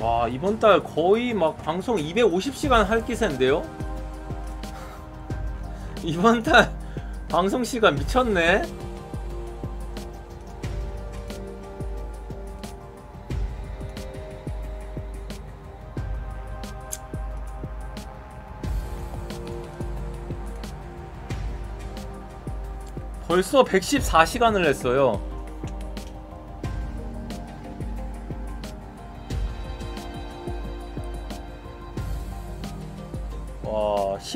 와 이번 달 거의 막 방송 250시간 할 기세인데요? 이번 달 방송 시간 미쳤네? 벌써 114시간을 했어요.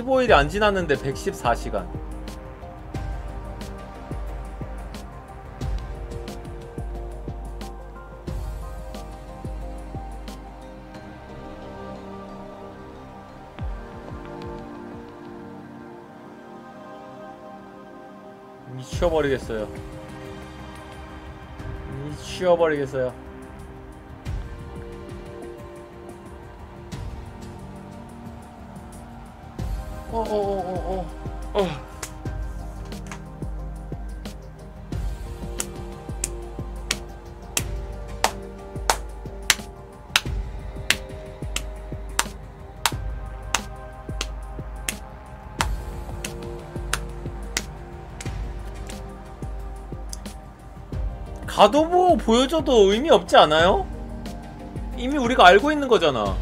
15일이 안 지났는데 114시간. 미쳐버리겠어요. 미쳐버리겠어요. 어어어어어 어, 어, 어. 가도보 보여줘도 의미 없지 않아요? 이미 우리가 알고 있는 거잖아.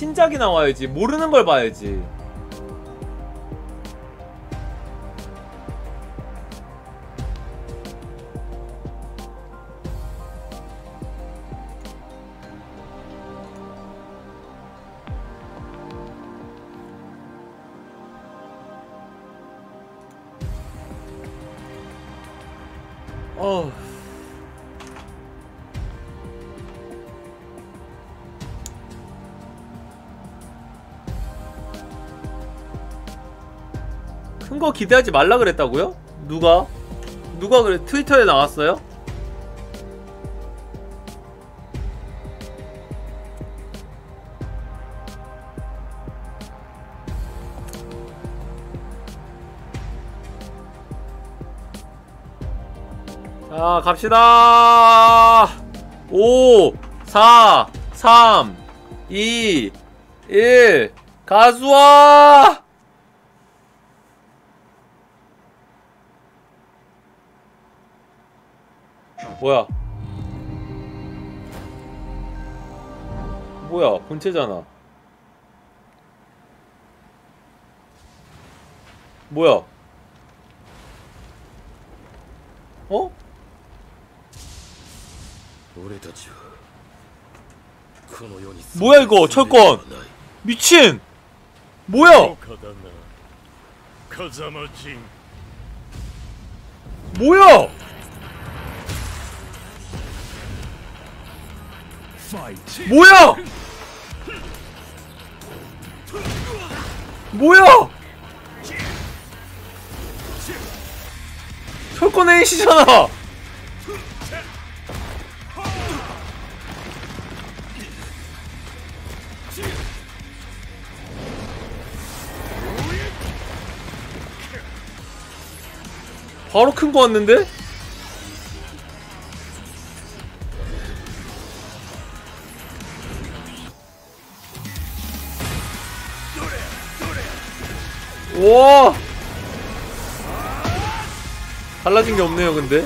신작이 나와야지. 모르는 걸 봐야지. 큰거 기대하지 말라 그랬다고요? 누가? 누가 그래? 트위터에 나왔어요? 자, 갑시다. 5, 4, 3, 2, 1. 가수와! 뭐야? 뭐야? 본체잖아. 뭐야? 어? 俺たちはこの世に 뭐야 이거 철권 미친 뭐야 かだな風間陣 뭐야 뭐야? 뭐야? 철권 A시잖아. 바로 큰 거 왔는데? 와 달라진 게 없네요 근데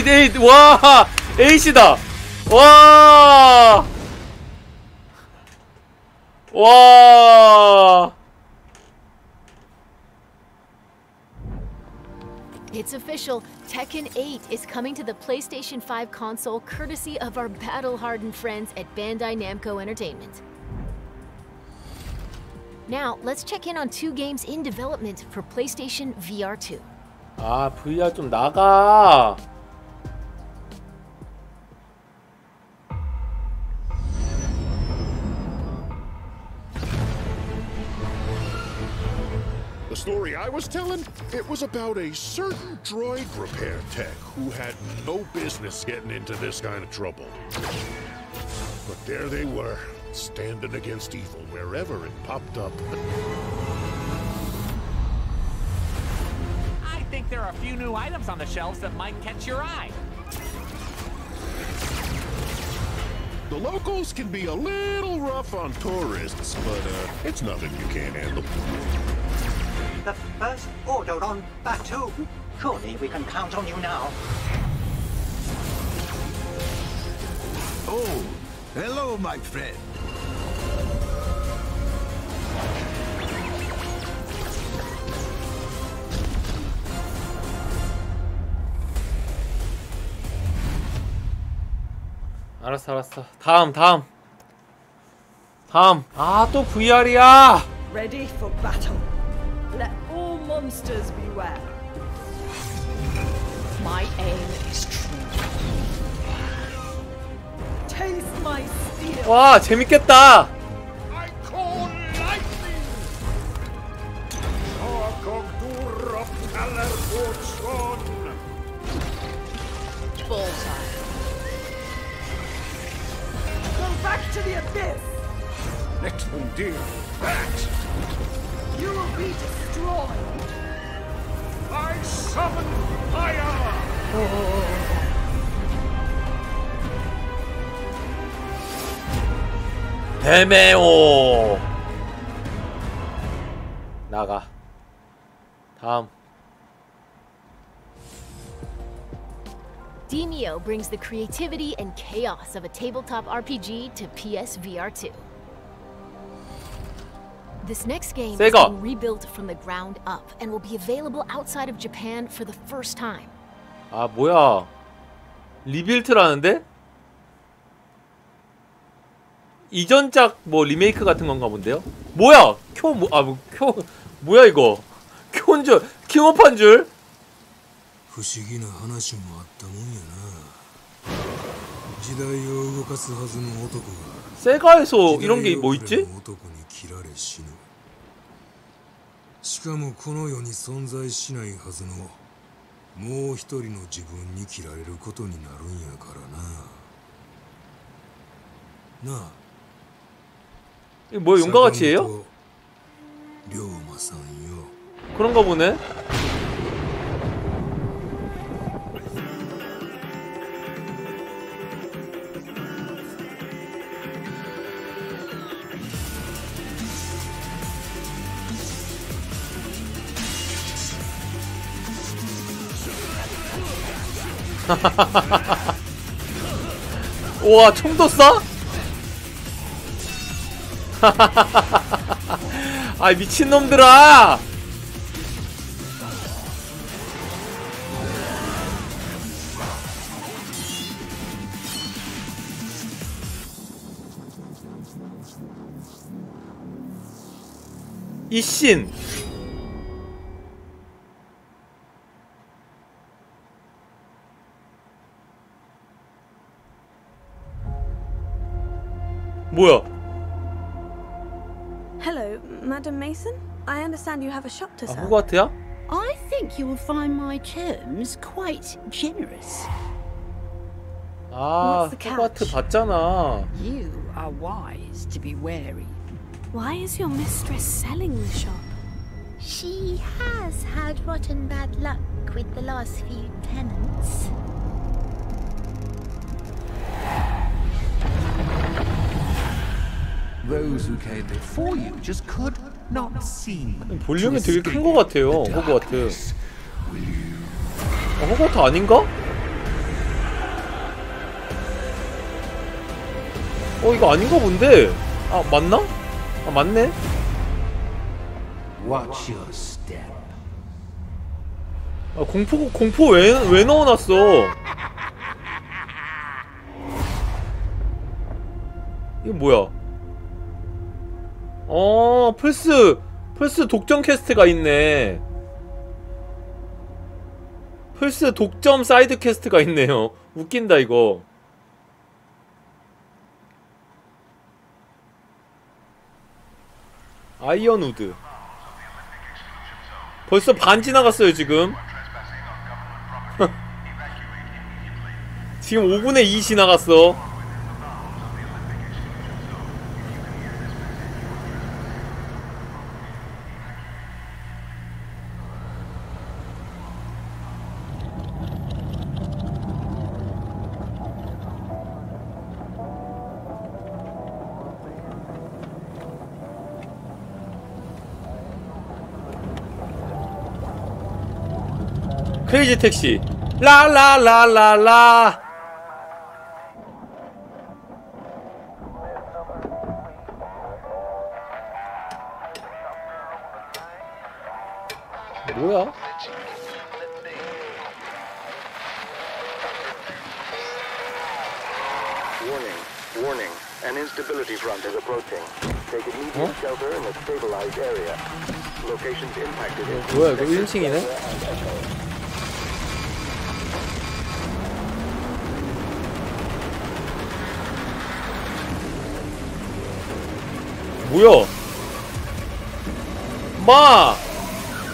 에잇 에잇 와 에잇이다 와 와. It's official. Tekken 8 is coming to the PlayStation 5 console courtesy of our battle hardened friends at Bandai Namco Entertainment. Now, let's check in on two games in development for PlayStation VR 2. 아 VR 좀 나가 Story I was telling, it was about a certain droid repair tech who had no business getting into this kind of trouble. But there they were, standing against evil wherever it popped up. I think there are a few new items on the shelves that might catch your eye. The locals can be a little rough on tourists, but uh, it's nothing you can't handle. The first order on Batu. Surely we can count on you now. Oh, hello, my friend. 알았어 알았어 다음 다음 다음 아 또 VR이야 Ready for battle. Let all monsters beware. My aim is true. Taste my steel. 와 재밌겠다 I call lightning! Orkogdur of Kalervortson! Bullseye. Go back to the abyss. Let them deal that! You will be destroyed. I summon fire! 데메오 나가 다음 Demio brings the creativity and chaos of a tabletop RPG to PSVR 2. This next game is Sega. being rebuilt from the ground up and will be available outside of Japan for the first time. 아 뭐야 리빌트라는데? 이전작 뭐 리메이크 같은 건가 본데요? 뭐야 쿄뭐아뭐쿄 뭐야 이거 쿄인 줄 킹오파인 줄 不思議な話もあったもんやな時代を動かすはずの男が 세가에서 이런 게 뭐 있지? 時代遅れの男に切られ死ぬしかもこの世に存在しないはずのもう一人の自分に切られることになるんやからななあ 이거 뭐 용가같이예요? 坂本龍馬さんよ 그런가 보네 우와 총도 쏴? 아 미친놈들아 이신 뭐야 Hello, Madam Mason. I understand you have a shop to 아 sell. 호가트야? I think you will find my terms quite generous. 아 What's the catch? 호가트 봤잖아 You are wise to be wary. Why is your mistress selling the shop? She has had rotten bad luck with the last few tenants. Those who came before you just could not seem. 볼륨이 되게 큰거 같아요 darkness. 아, 호가트 아닌가? 어 이거 아닌가 본데 아 맞나? 아 맞네 Watch your step. 아 공포 공포 왜왜 넣어놨어 이거 뭐야 어 플스 플스 독점 quest가 있네. 플스 독점 side quest가 있네요. 웃긴다 이거. 아이언우드. 벌써 반 지나갔어요 지금. 지금 5분의 2 지나갔어 크레이지 택시 라라라라라 뭐야? Warning, warning. An instability front is approaching. Take immediate Huh? shelter in a stabilized area. Locations impacted in 뭐야 이거 1층이네? 마!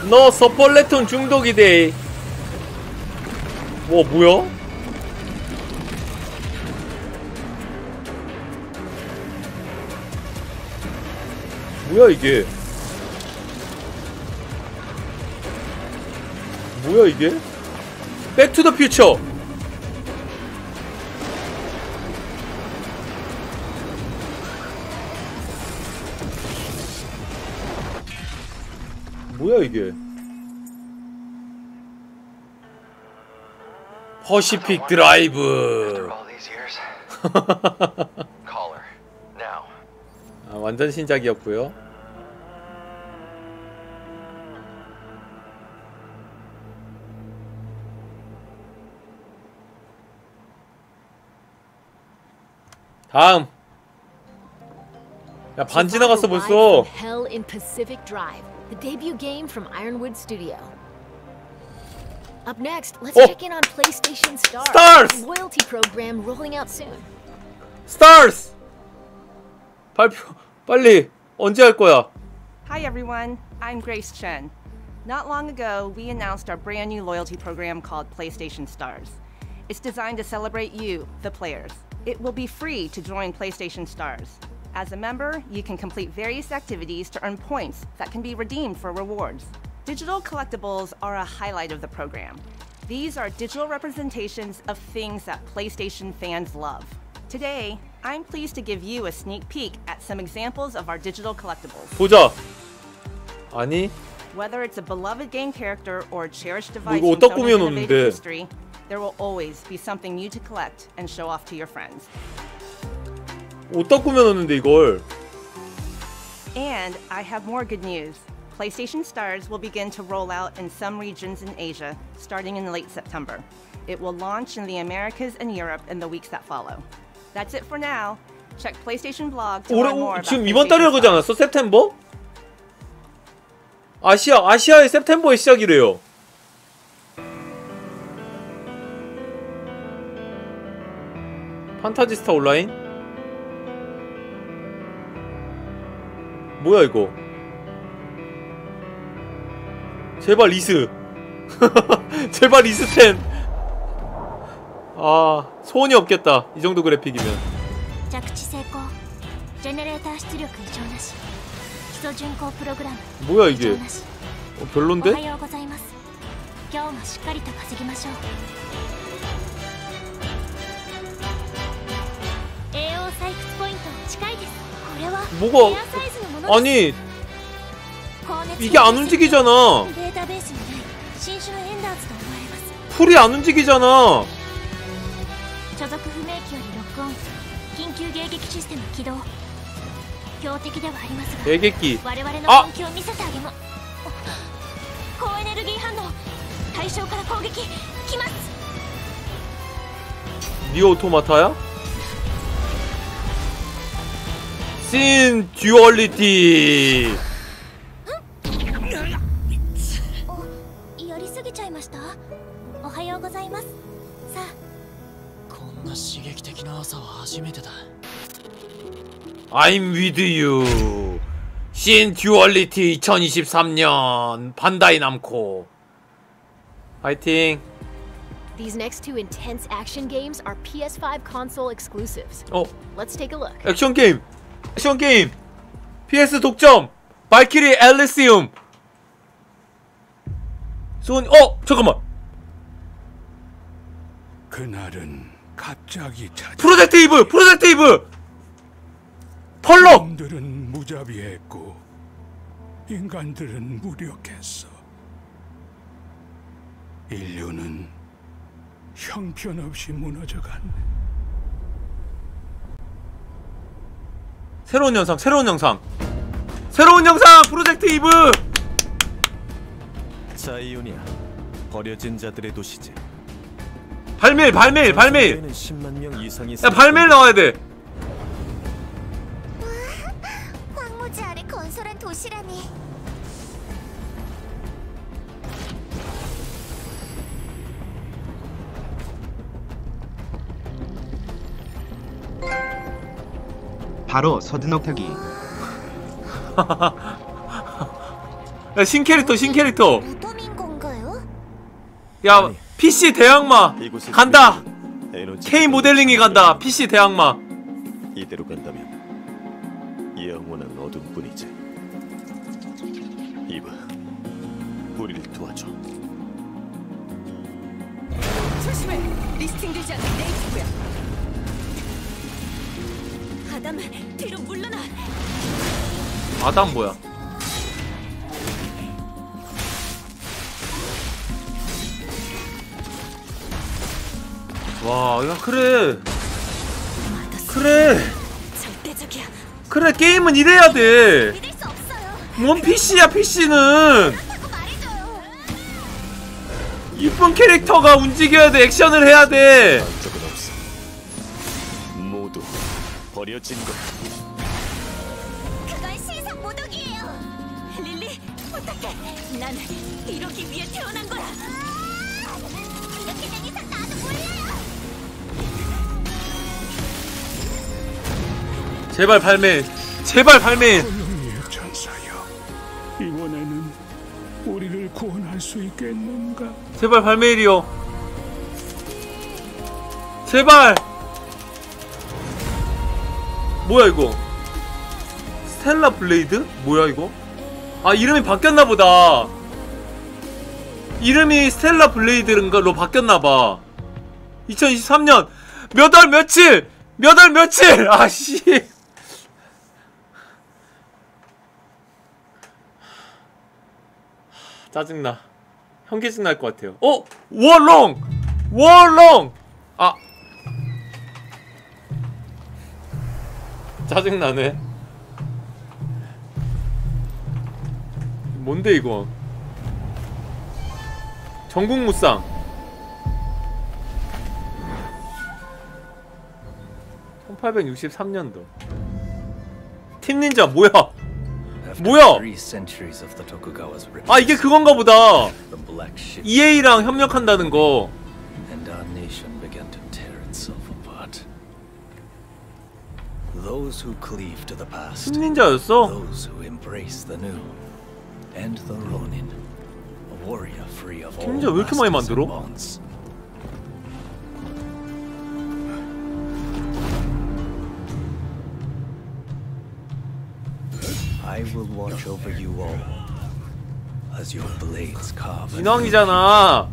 너 서폴레톤 중독이대. 와 뭐야? 뭐야 이게? 뭐야 이게? 백투더 퓨처 뭐야 이게? 퍼시픽 드라이브. 아, 완전 신작이었고요 다음 야 반 지나갔어 벌써 Live from Hell in Pacific Drive, the debut game from Ironwood Studio. Up next, let's Oh. check in on PlayStation Stars, Stars! loyalty program rolling out soon. 스타스 발표 빨리 언제 할 거야 Hi everyone, I'm Grace Chen. Not long ago, we announced our brand new loyalty program called PlayStation Stars. It's designed to celebrate you, the players. It will be free to join PlayStation Stars. As a member, you can complete various activities to earn points that can be redeemed for rewards. Digital collectibles are a highlight of the program. These are digital representations of things that PlayStation fans love. Today, I'm pleased to give you a sneak peek at some examples of our digital collectibles. 보자 아니 Whether it's a beloved game character or a cherished device 이거 from 어디다 Sony's 꾸며놓는데? innovative history, there will always be something new to collect and show off to your friends. 어디다 꾸며놨는데 이걸 And I have more good news. PlayStation Stars will begin to roll out in some regions in Asia starting in late September. It will launch in the Americas and Europe in the weeks that follow. That's it for now. Check PlayStation blog to 올해 learn more 오, about 지금 이번 달이라고 그러지 않았어? september? 아시아 아시아의 september의 시작이래요. 판타지스타 온라인? 뭐야 이거? 제발 이스. 제발 이스텐 아 소원이 없겠다. 이 정도 그래픽이면. 뭐야 이게? 어, 별론데? 뭐가? 아니 이게 안 움직이잖아. 풀이 안 움직이잖아. 예객기 아! 니오토마타야? 신 듀얼리티 I'm with you 신 듀얼리티 2023년 반다이 남코 파이팅 These next two intense action games are PS5 console exclusives. Oh. Let's take a look. 액션 게임. 액션 게임. PS 독점. 발키리 엘리시움. 소니 어 잠깐만. 그날은 갑자기 찾아 프로젝트 이브 프로젝트 이브 펄럭. 놈들은 무자비했고 인간들은 무력했어. 인류는 형편없이 무너져갔 새로운 영상 새로운 영상. 새로운 영상! 프로젝트 이브! 자이오니아 버려진 자들의 도시지. 발매일 발매일 발매일. 는 10만 명 이상이 야 발매일 나와야 돼. 황무지 아래 건설한 도시라니. 바로 서든옥 타기 야 신캐릭터 신캐릭터 무덤인 건가요? 야 PC 대항마 간다 에너지 K 모델링이 간다 PC 대항마 이대로 간다면 영원한 어둠뿐이지. 이봐, 우리를 도와줘. 조심해. 리스팅되지 않는 네이티브야. 아담, 뒤로 물러나. 아담 뭐야? 와 야 그래. 그래. 절대적이야. 그래 게임은 이래야 돼뭔 PC야 PC는? 이쁜 캐릭터가 움직여야 돼 액션을 해야 돼 버려진 것. 그건 신상 모독이에요. 릴리, 부탁해. 난 이러기 위해 태어난 거야. 이렇게 된 이상 나도 몰라요. 제발 발매 제발 발매 소영이의 천사여 이번에는 우리를 구원할 수 있겠는가 제발 발매일이요 제발 뭐야 이거 스텔라 블레이드? 뭐야 이거? 아 이름이 바뀌었나보다 이름이 스텔라 블레이드인가로 바뀌었나봐 2023년 몇 월 며칠 몇 월 며칠 아씨 짜증나 현기증 날 것 같아요 어? 워롱! 워롱! 아 짜증나네 뭔데 이거 전국무쌍 (1863년도) 팀닌자 뭐야 뭐야 아 이게 그건가 보다 EA랑 협력한다는 거 Those who cleave to the past, 팀닌자였어? those who embrace the new, and the Ronin, a warrior free of all 팀닌자 왜 이렇게 많이 masters 만들어? and bonds. I will watch over you all as your blades carve. a new 인왕이잖아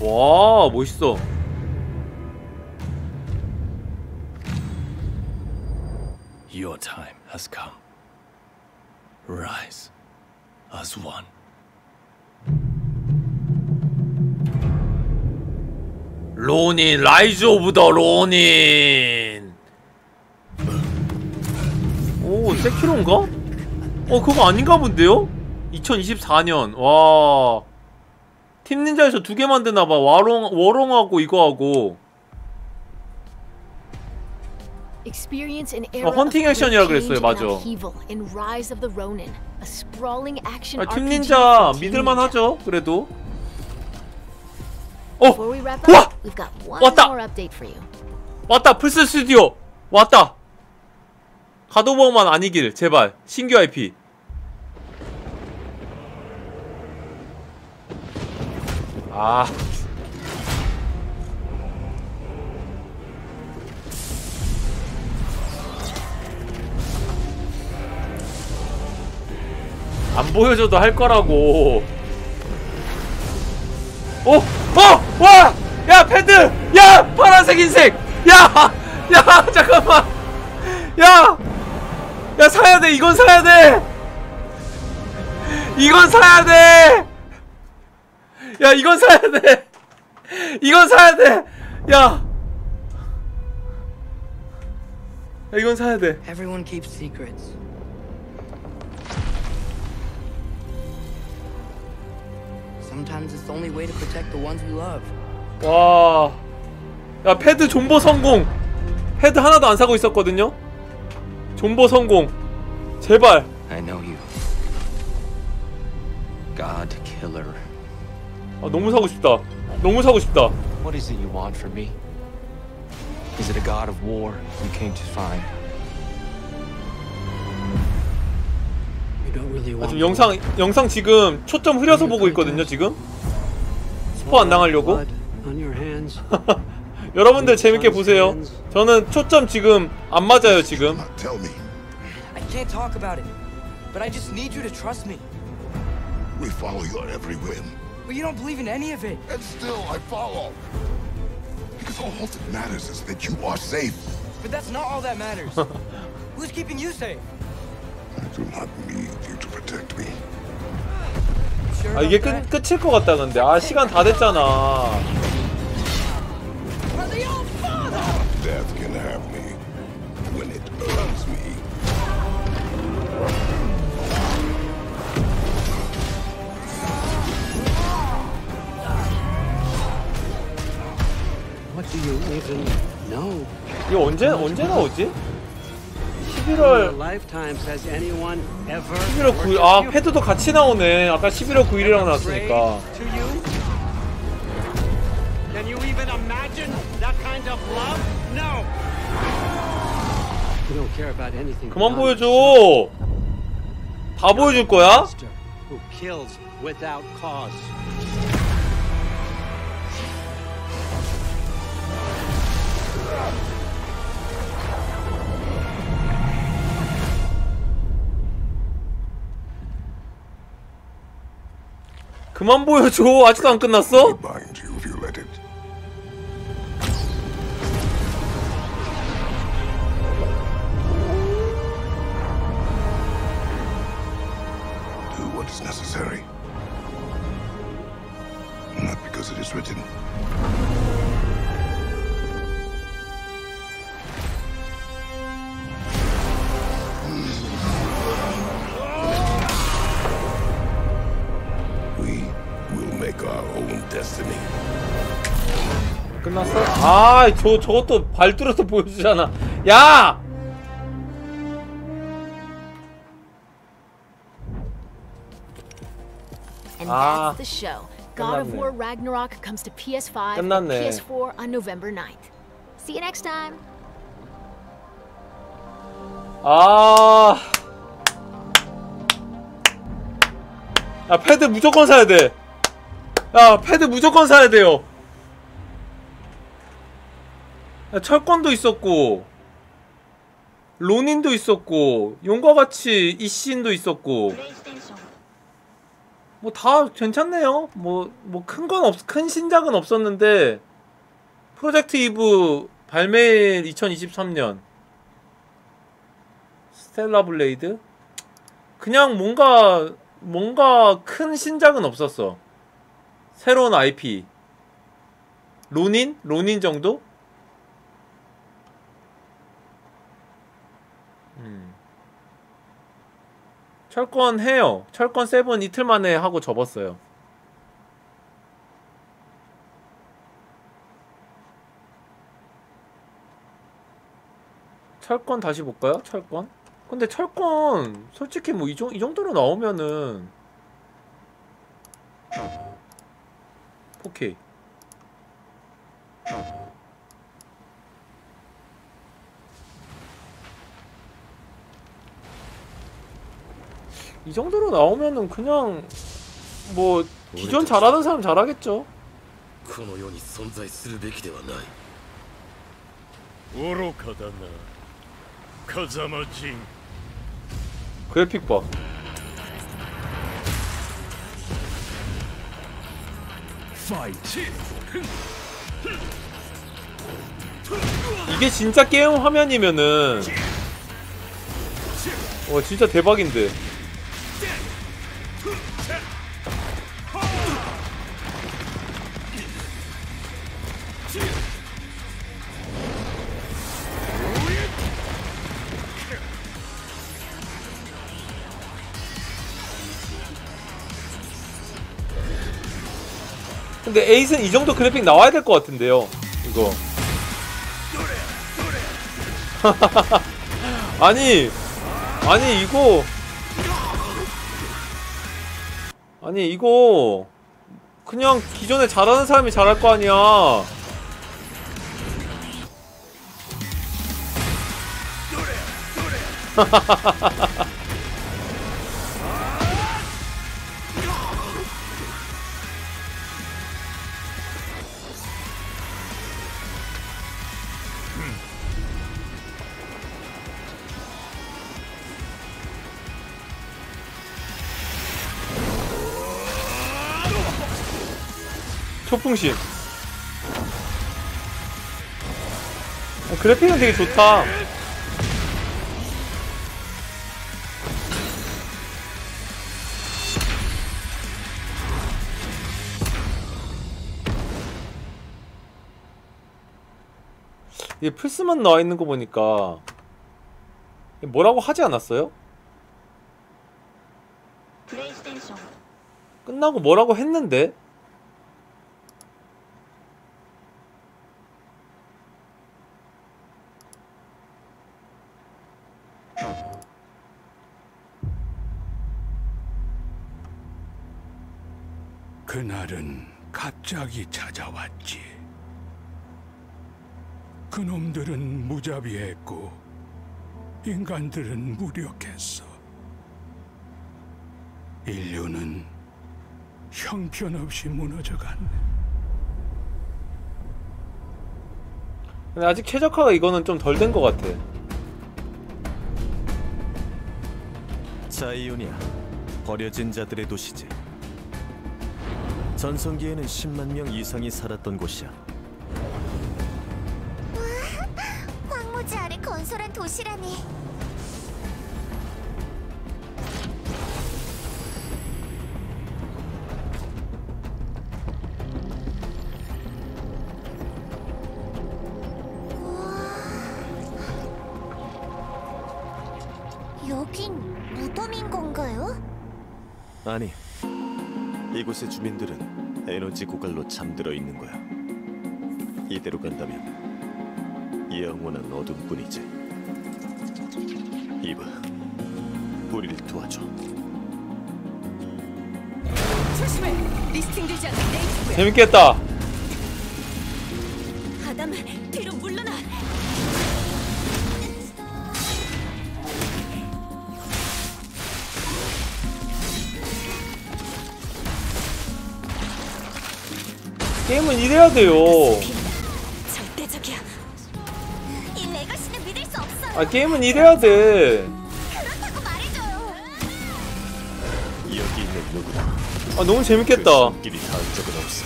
와 멋있어 Time has come. Rise as one. 로닌 라이즈 오브 더 로닌 오 세키로인가? 어 그거 아닌가 본데요? 2024년 와 팀 닌자에서 두 개 만드나봐 와롱, 워롱하고 이거하고 어, 헌팅 액션이라 그랬어요, 맞아. 아, 팀 닌자 for teen 믿을만. 하죠 그래도 우와! got one 왔다! 왔다 플스 스튜디오 왔다 가도버만 아니길 제발 신규 IP 아 보여줘도 할 거라고. 오, 어, 와, 야 패드, 야 파란색 흰색, 야, 야 잠깐만, 야, 야 사야 돼, 이건 사야 돼, 이건 사야 돼, 야 이건 사야 돼, 이건 사야 돼, 야, 야 이건 사야 돼. Everyone keeps secrets. Sometimes it's the only way to protect the ones we love. 와, 야 패드 존버 성공. 패드 하나도 안 사고 있었거든요. 존버 성공. 제발. I know you. God killer. 아 너무 사고 싶다. 너무 사고 싶다. What is it you want from me? Is it a god of war you came to find? 아, want 지금 영상 영상 지금 초점 흐려서 보고 있거든요 지금. 스포 안 당하려고. 여러분들 재밌게 보세요. 저는 초점 지금 안 맞아요 지금. Tell me, I can't talk about it, but I just need you to trust me. we follow your every whim. But you don't believe in any of it. And still I follow. Because all that matters is that you are safe. But that's not all that matters. Who's keeping you safe? 아 이게 끝 끝일 것 같다 근데 아 시간 다 됐잖아. 이거 언제 언제 나오지? In 11월 lifetimes has anyone ever 11월 9일 아 패드도 같이 나오네. 아까 11월 9일이라고 나왔으니까. 그만 보여줘. 다 보여줄 거야? 그만 보여줘. 아직도 안 끝났어? 아, 저 저것도 발 뚫어서 보여주잖아. 야! And Ah. that's the show. God of 끝났네. War Ragnarok comes to PS5 and 끝났네. PS4 on November 9th. See you next time. 아. 야, 패드 무조건 사야 돼. 야, 패드 무조건 사야 돼요. 철권도 있었고, 로닌도 있었고, 용과 같이 이신도 있었고, 뭐 다 괜찮네요. 뭐, 뭐 큰 건 없, 큰 신작은 없었는데, 프로젝트 이브 발매일 2023년. 스텔라 블레이드? 그냥 뭔가 뭔가 큰 신작은 없었어. 새로운 IP. 로닌? 로닌 정도? 철권 해요. 철권 세븐 이틀 만에 하고 접었어요. 철권 다시 볼까요? 철권? 근데 철권 솔직히 뭐 이 정도로 나오면은 4K 이 정도로 나오면은 그냥 뭐 기존 잘하는 사람 잘하겠죠 この世に存在するべきではない愚かだな風間陣 그래픽 봐 이게 진짜 게임 화면이면은 와 진짜 대박인데 근데 에이스는 이 정도 그래픽 나와야 될 것 같은데요 이거. 아니 아니 이거. 아니 이거 그냥 기존에 잘하는 사람이 잘할 거 아니야 초풍신 어, 아, 그래픽은 되게 좋다 이게 플스만 나와 있는 거 보니까 뭐라고 하지 않았어요? 끝나고 뭐라고 했는데? 갑자기 찾아왔지. 그놈들은 무자비했고 인간들은 무력했어. 인류는 형편없이 무너져갔네. 근데 아직 최적화가 이거는 좀 덜 된 것 같아 자이오니아 버려진 자들의 도시지 전성기에는 10만 명 이상이 살았던 곳이야 황무지 아래 건설한 도시라니. 이곳의 주민들은 에너지 고갈로 잠들어 있는 거야 이대로 간다면 영원한 어둠뿐이지 이봐 우리를 도와줘 조심해. 리스팅되지 않는 네이티브야. 재밌겠다 게임은 이래야 돼요. 아 게임은 이래야 돼. 여기 있는 누구나 아 너무 재밌겠다 그 손길이 닿은 적은 없어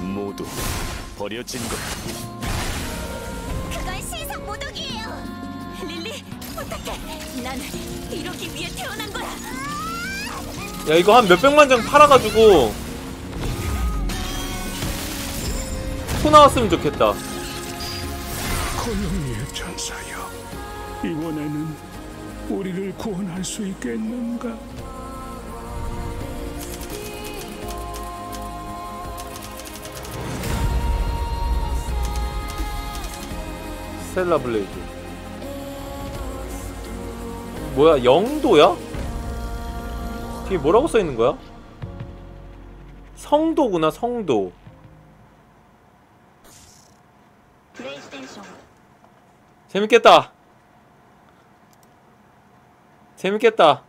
모두 버려진 거야 그건 신상 모독이에요. 릴리, 부탁해. 난 이러기 위해 태어난 거야. 야 이거 한 몇백만 장 팔아가지고 소 나왔으면 좋겠다 고용리의 천사여, 이번에는 우리를 구원할 수 있겠는가? 스텔라 블레이드 뭐야 영도야? 뒤에 뭐라고 써있는 거야? 성도구나 성도 재밌겠다 재밌겠다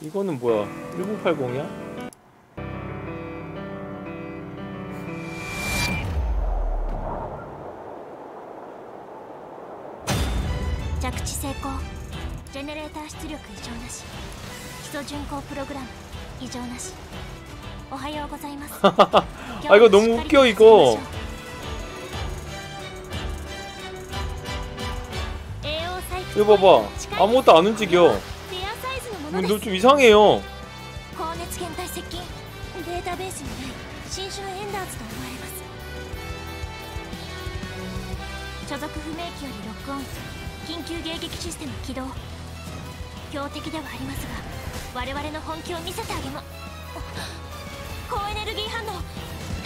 이거는 뭐야 1980이야? 자着地成功ジェネレーター出力異常なし基礎巡航プログラム異常なしおはようございます 아 이거 너무 웃겨 이거. 이거 봐봐. 아무것도 안 움직여. 음, 너좀 이상해요. 음.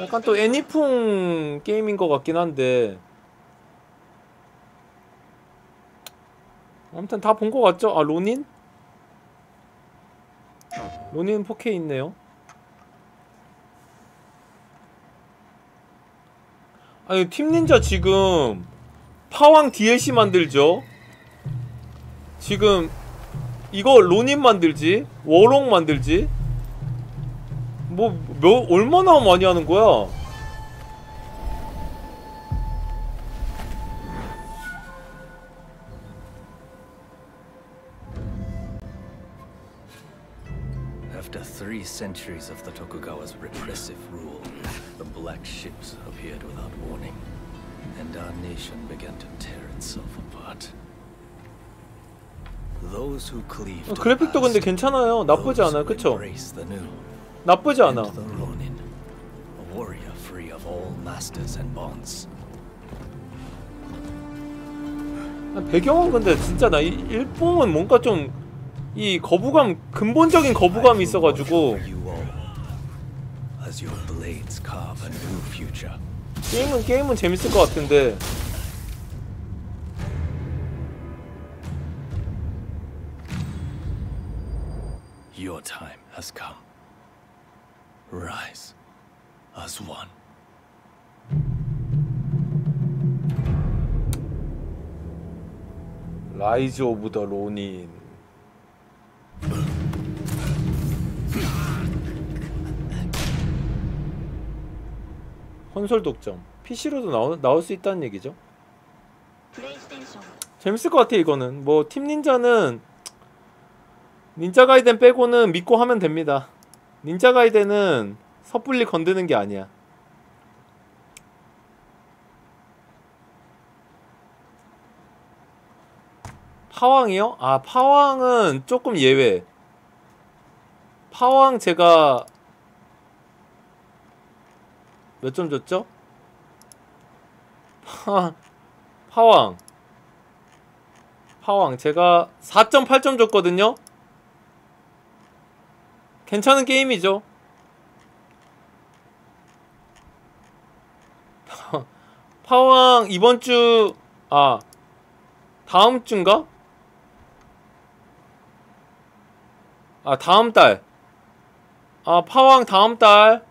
약간 또 애니풍 게임인 것 같긴 한데 아무튼 다 본 것 같죠? 아 로닌? 로닌 4K 있네요 아니 팀닌자 지금 파왕 DLC 만들죠? 지금 이거 로닌 만들지? 워롱 만들지? 뭐, 몇, 얼마나 많이 하는 거야? After three centuries of the Tokugawa's repressive rule, the black ships appeared without warning, and our nation began to tear itself apart. Those who cleave 어, to 괜찮아요. 나쁘지 않아요. 그쵸? embrace the new, 나쁘지 않아. 배경은 근데 진짜 나이 일봉은 뭔가 좀 이 거부감 근본적인 거부감이 있어가지고. 게임은 게임은 재밌을 것 같은데 Your time has come. rise as one. 라이즈 오브 더 로닌 콘솔 독점. PC로도 나오, 나올 수 있다는 얘기죠? 재밌을 것 같아 이거는. 뭐 팀 닌자는 닌자 가이덴 빼고는 믿고 하면 됩니다. 닌자 가이덴은 섣불리 건드는 게 아니야 파왕이요? 아 파왕은 조금 예외 파왕 제가 몇 점 줬죠? 파, 파왕 파왕 제가 4.8점 줬거든요 괜찮은 게임이죠 파왕 이번 주 아 다음 주인가? 아 다음 달. 아 파왕 다음 달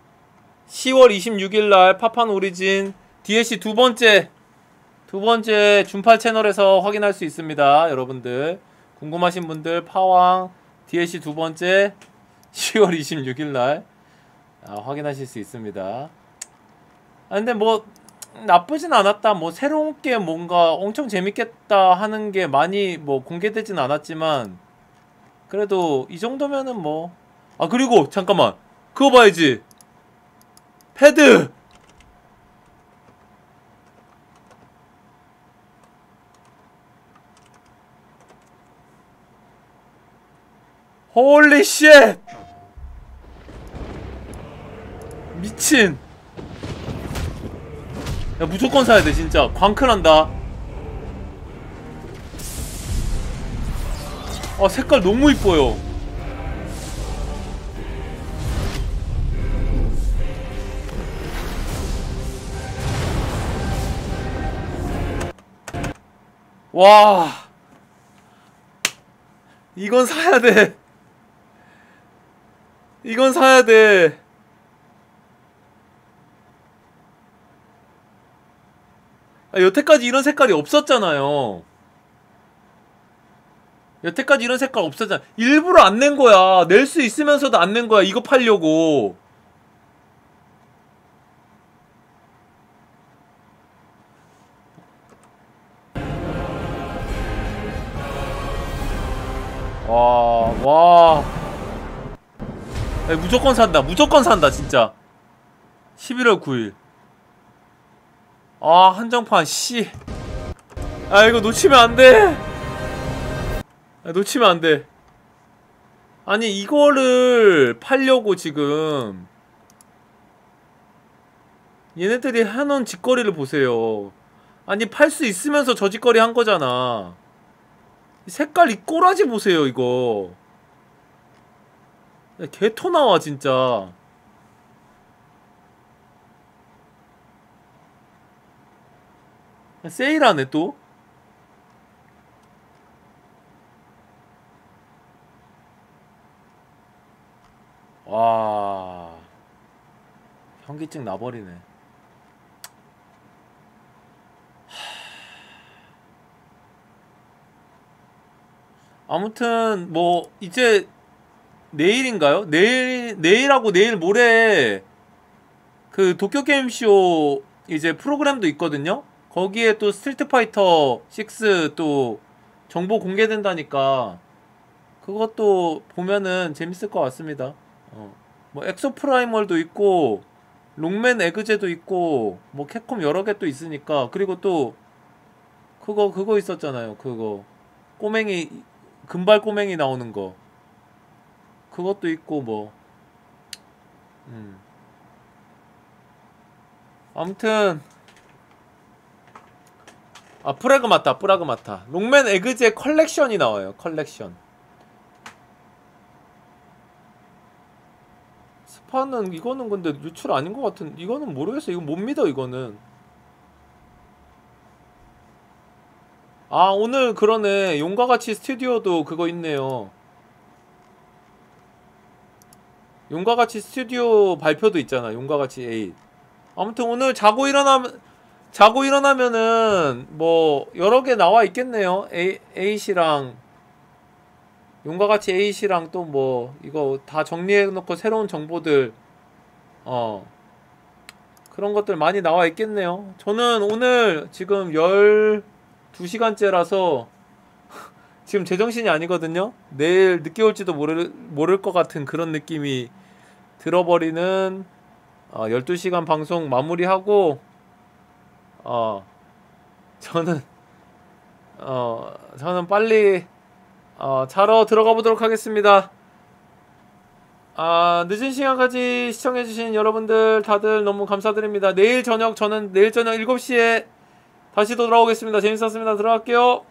10월 26일 날 파판 오리진 DLC 두 번째 두 번째 준팔 채널에서 확인할 수 있습니다. 여러분들 궁금하신 분들 파왕 DLC 두 번째 10월 26일 날 아, 확인하실 수 있습니다. 아 근데 뭐 나쁘진 않았다. 뭐 새로운 게 뭔가 엄청 재밌겠다 하는 게 많이 뭐 공개되진 않았지만 그래도 이 정도면은 뭐. 아 그리고 잠깐만 그거 봐야지. 패드. 홀리 쉣! 미친. 야 무조건 사야 돼 진짜. 광클한다. 아 색깔 너무 이뻐요. 와. 이건 사야 돼. 이건 사야 돼 여태까지 이런 색깔이 없었잖아요 여태까지 이런 색깔 없었잖아 일부러 안 낸 거야 낼 수 있으면서도 안 낸 거야 이거 팔려고 와, 와. 야, 무조건 산다. 무조건 산다, 진짜. 11월 9일. 아, 한정판, 씨. 아, 이거 놓치면 안 돼. 아, 놓치면 안 돼. 아니, 이거를 팔려고 지금. 얘네들이 해놓은 짓거리를 보세요. 아니, 팔 수 있으면서 저 짓거리 한 거잖아. 색깔 이 꼬라지 보세요 이거 개토 나와 진짜 세일하네 또 와... 현기증 나버리네 아무튼 뭐 이제 내일인가요? 내일 내일하고 내일 모레 그 도쿄 게임 쇼 이제 프로그램도 있거든요. 거기에 또 스트리트 파이터 6 또 정보 공개된다니까 그것도 보면은 재밌을 것 같습니다. 어. 뭐 엑소 프라이멀도 있고 록맨 에그제도 있고 뭐 캡콤 여러 개 또 있으니까 그리고 또 그거 그거 있었잖아요. 그거 꼬맹이 금발 꼬맹이 나오는 거 그것도 있고 뭐 음. 아무튼 아 프라그마타 프라그마타. 록맨 에그제 컬렉션이 나와요 컬렉션. 스파는 이거는 근데 유출 아닌 것 같은 이거는 모르겠어 이거 못 믿어 이거는. 아 오늘 그러네. 용과 같이 스튜디오도 그거 있네요. 용과 같이 스튜디오 발표도 있잖아 용과 같이 8 아무튼 오늘 자고 일어나면 자고 일어나면은 뭐 여러 개 나와 있겠네요. 8이랑 용과 같이 8이랑 또 뭐 이거 다 정리해 놓고 새로운 정보들 어 그런 것들 많이 나와 있겠네요. 저는 오늘 지금 열 2시간째라서 지금 제정신이 아니거든요. 내일 늦게 올지도 모를, 모를 것 같은 그런 느낌이 들어버리는 어, 12시간 방송 마무리하고 어 저는 어 저는 빨리 어, 자러 들어가 보도록 하겠습니다 아 늦은 시간까지 시청해주신 여러분들 다들 너무 감사드립니다 내일 저녁 저는 내일 저녁 7시에 다시 돌아오겠습니다. 재밌었습니다. 들어갈게요.